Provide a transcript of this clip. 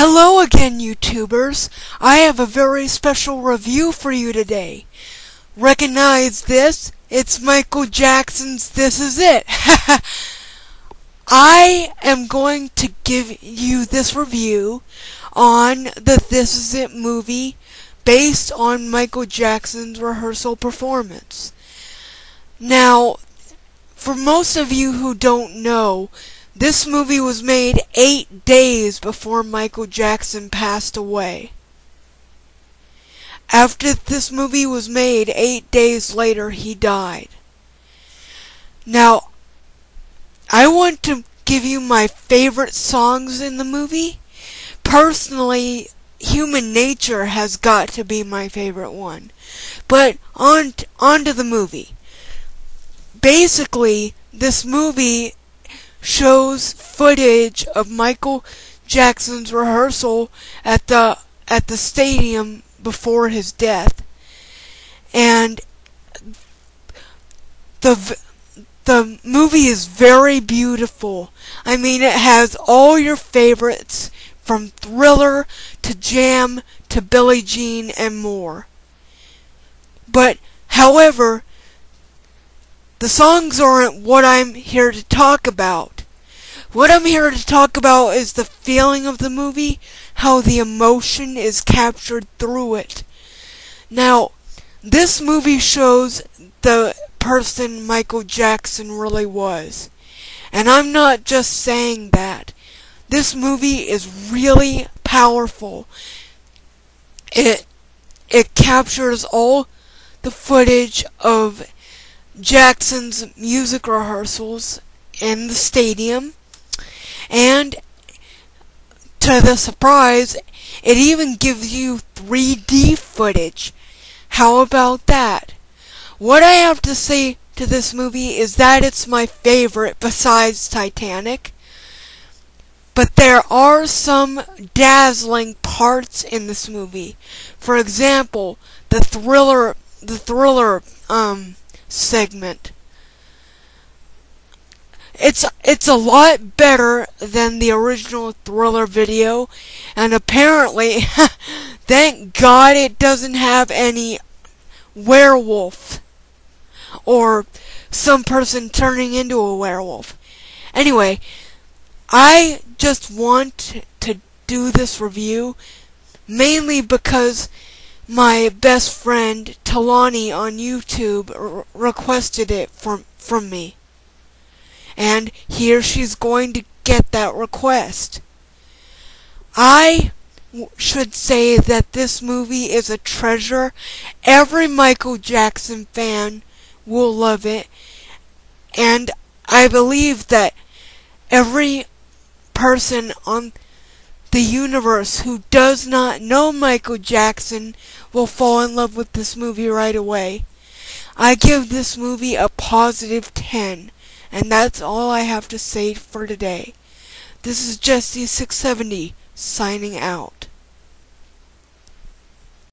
Hello again, YouTubers. I have a very special review for you today. Recognize this? It's Michael Jackson's This Is It. I am going to give you this review on the This Is It movie based on Michael Jackson's rehearsal performance. Now, for most of you who don't know, this movie was made eight days before Michael Jackson passed away. After this movie was made, eight days later, he died. Now, I want to give you my favorite songs in the movie. Personally, Human Nature has got to be my favorite one. But on, on to the movie. Basically, this movie shows footage of Michael Jackson's rehearsal at the at the stadium before his death. And the the movie is very beautiful. I mean, it has all your favorites from Thriller to Jam to Billie Jean and more. But, however, the songs aren't what I'm here to talk about. What I'm here to talk about is the feeling of the movie, how the emotion is captured through it. Now, this movie shows the person Michael Jackson really was. And I'm not just saying that. This movie is really powerful. It it captures all the footage of Jackson's music rehearsals in the stadium. And to the surprise, it even gives you 3D footage. How about that? What I have to say to this movie is that it's my favorite besides Titanic. But there are some dazzling parts in this movie. For example, the thriller the thriller um segment. It's it's a lot better than the original Thriller video, and apparently, thank God it doesn't have any werewolf or some person turning into a werewolf. Anyway, I just want to do this review mainly because my best friend Talani on YouTube r- requested it from from me. And here she's going to get that request. I w- should say that this movie is a treasure. Every Michael Jackson fan will love it. And I believe that every person on the universe who does not know Michael Jackson will fall in love with this movie right away. I give this movie a positive 10, and that's all I have to say for today. This is Jessie670 signing out.